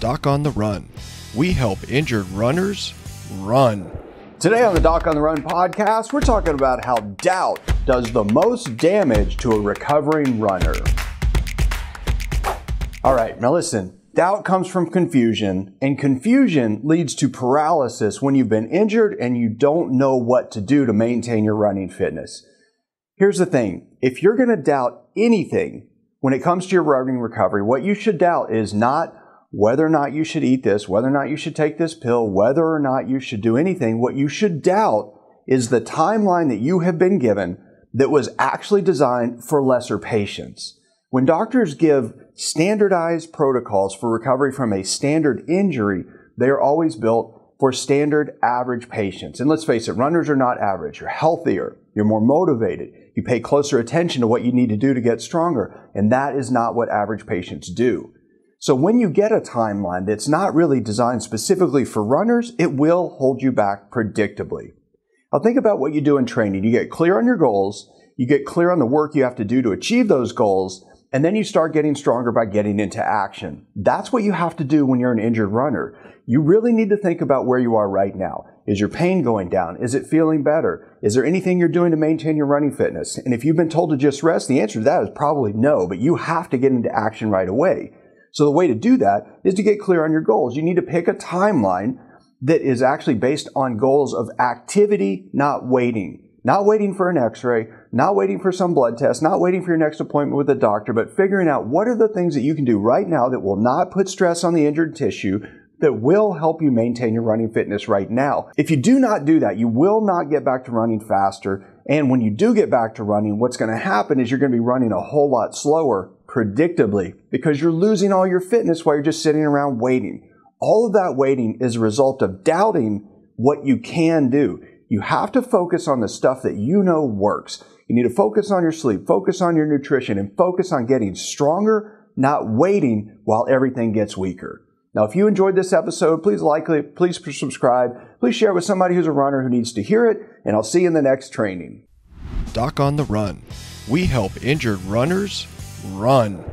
Doc on the Run. We help injured runners run. Today on the Doc on the Run podcast, we're talking about how doubt does the most damage to a recovering runner. All right, now listen. Doubt comes from confusion, and confusion leads to paralysis when you've been injured and you don't know what to do to maintain your running fitness. Here's the thing if you're going to doubt anything when it comes to your running recovery, what you should doubt is not whether or not you should eat this, whether or not you should take this pill, whether or not you should do anything. What you should doubt is the timeline that you have been given that was actually designed for lesser patients. When doctors give standardized protocols for recovery from a standard injury, they are always built for standard average patients. And let's face it, runners are not average. You're healthier. You're more motivated. You pay closer attention to what you need to do to get stronger. And that is not what average patients do. So when you get a timeline that's not really designed specifically for runners, it will hold you back predictably. Now think about what you do in training. You get clear on your goals, you get clear on the work you have to do to achieve those goals, and then you start getting stronger by getting into action. That's what you have to do when you're an injured runner. You really need to think about where you are right now. Is your pain going down? Is it feeling better? Is there anything you're doing to maintain your running fitness? And if you've been told to just rest, the answer to that is probably no, but you have to get into action right away. So the way to do that is to get clear on your goals. You need to pick a timeline that is actually based on goals of activity, not waiting. Not waiting for an x-ray, not waiting for some blood test, not waiting for your next appointment with a doctor, but figuring out what are the things that you can do right now that will not put stress on the injured tissue, that will help you maintain your running fitness right now. If you do not do that, you will not get back to running faster. And when you do get back to running, what's going to happen is you're going to be running a whole lot slower predictably because you're losing all your fitness while you're just sitting around waiting. All of that waiting is a result of doubting what you can do. You have to focus on the stuff that you know works. You need to focus on your sleep, focus on your nutrition, and focus on getting stronger, not waiting while everything gets weaker. Now, if you enjoyed this episode, please like it, please subscribe, please share it with somebody who's a runner who needs to hear it, and I'll see you in the next training. Doc on the Run. We help injured runners run.